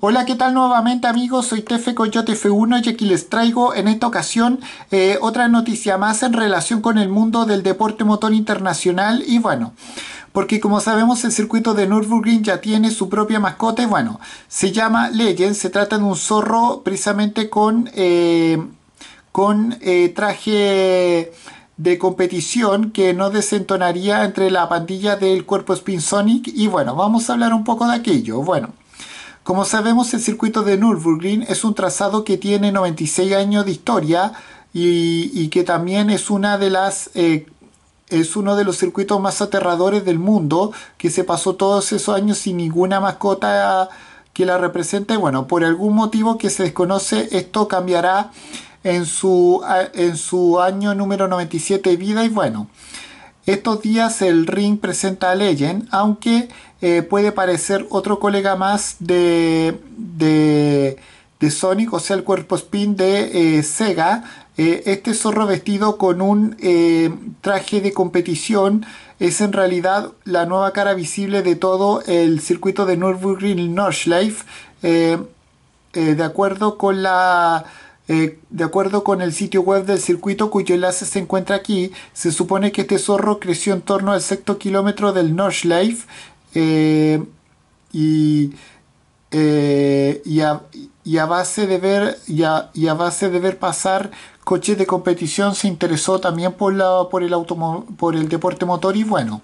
Hola, ¿qué tal nuevamente amigos? Soy Tefe Coyote F1 y aquí les traigo en esta ocasión eh, otra noticia más en relación con el mundo del deporte motor internacional y bueno, porque como sabemos el circuito de Nürburgring ya tiene su propia mascota y bueno, se llama Legend, se trata de un zorro precisamente con, eh, con eh, traje de competición que no desentonaría entre la pandilla del cuerpo Spin Sonic y bueno, vamos a hablar un poco de aquello. Bueno, como sabemos, el circuito de Nürburgring es un trazado que tiene 96 años de historia y, que también es una de las eh, es uno de los circuitos más aterradores del mundo que se pasó todos esos años sin ninguna mascota que la represente. Bueno, por algún motivo que se desconoce, esto cambiará en su, en su año número 97 de vida y bueno. Estos días el ring presenta a Legend, aunque eh, puede parecer otro colega más de, de, Sonic, o sea, el cuerpo spin de eh, Sega. Eh, este zorro vestido con un traje de competición es en realidad la nueva cara visible de todo el circuito de Nürburgring Nordschleife. de acuerdo con la eh, de acuerdo con el sitio web del circuito cuyo enlace se encuentra aquí, se supone que este zorro creció en torno al sexto kilómetro del Nordschleife eh, y, eh, y, a, base de ver y a, base de ver pasar coches de competición se interesó también por, la, por, el, por el deporte motor y bueno.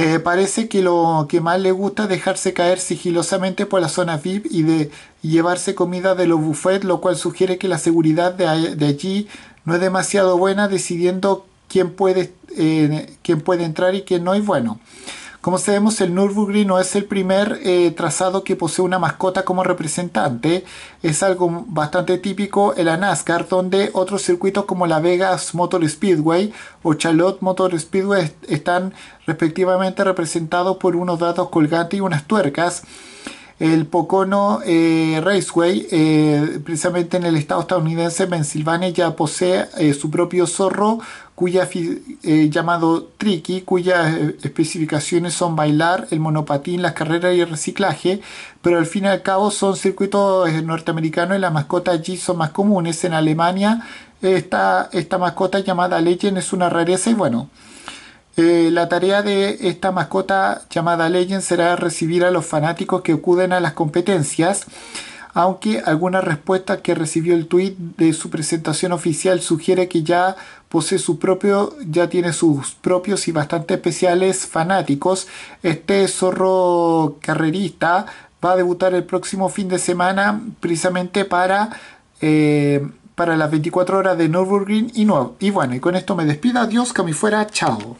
Eh, parece que lo que más le gusta es dejarse caer sigilosamente por la zona VIP y de llevarse comida de los buffets, lo cual sugiere que la seguridad de, allí no es demasiado buena, decidiendo quién puede, eh, quién puede entrar y quién no. Y bueno, como sabemos, el Nürburgring no es el primer eh, trazado que posee una mascota como representante. Es algo bastante típico en la NASCAR, donde otros circuitos como la Vegas Motor Speedway o Charlotte Motor Speedway están respectivamente representados por unos dados colgantes y unas tuercas. El Pocono eh, Raceway, eh, precisamente en el estado estadounidense de Pensilvania, ya posee su propio zorro cuya eh, llamado Tricky, cuyas eh, especificaciones son bailar, el monopatín, las carreras y el reciclaje, pero al fin y al cabo son circuitos eh, norteamericanos y las mascotas allí son más comunes. En Alemania esta, esta mascota llamada Legend es una rareza y bueno, la tarea de esta mascota llamada Legend será recibir a los fanáticos que acuden a las competencias aunque alguna respuesta que recibió el tweet de su presentación oficial sugiere que ya posee su propio, ya tiene sus propios y bastante especiales fanáticos. Este zorro carrerista va a debutar el próximo fin de semana precisamente para, eh, para las 24 horas de Nürburgring y, no, y bueno, y con esto me despido, adiós, que fuera, chao.